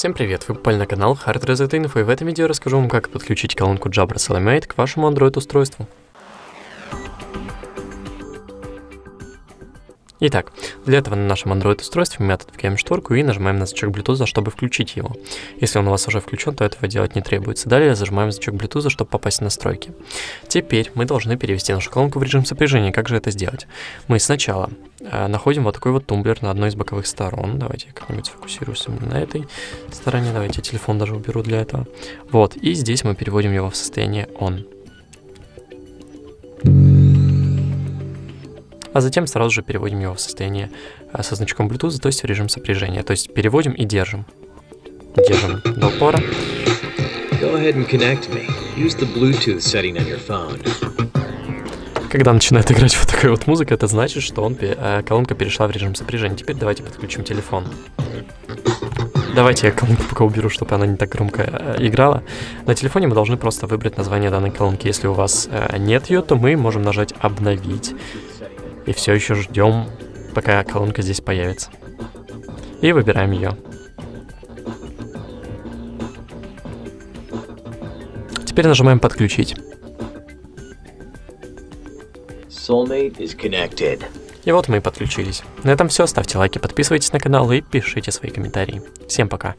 Всем привет, вы попали на канал Hard Reset Info и в этом видео расскажу вам, как подключить колонку Jabra Salamate к вашему Android устройству. Итак, для этого на нашем Android-устройстве мы отодвигаем шторку и нажимаем на значок Bluetooth, чтобы включить его. Если он у вас уже включен, то этого делать не требуется. Далее зажимаем значок Bluetooth, чтобы попасть в настройки. Теперь мы должны перевести нашу колонку в режим сопряжения. Как же это сделать? Мы сначала э, находим вот такой вот тумблер на одной из боковых сторон. Давайте я как-нибудь сфокусируюсь именно на этой стороне. Давайте телефон даже уберу для этого. Вот, и здесь мы переводим его в состояние on. А затем сразу же переводим его в состояние э, со значком Bluetooth, то есть в режим сопряжения. То есть переводим и держим. Держим до упора. Когда начинает играть вот такая вот музыка, это значит, что он, э, колонка перешла в режим сопряжения. Теперь давайте подключим телефон. Давайте я колонку пока уберу, чтобы она не так громко э, играла. На телефоне мы должны просто выбрать название данной колонки. Если у вас нет ее, то мы можем нажать «Обновить» и все еще ждем, пока колонка здесь появится. И выбираем ее. Теперь нажимаем «Подключить». И вот мы и подключились. На этом все. Ставьте лайки, подписывайтесь на канал и пишите свои комментарии. Всем пока.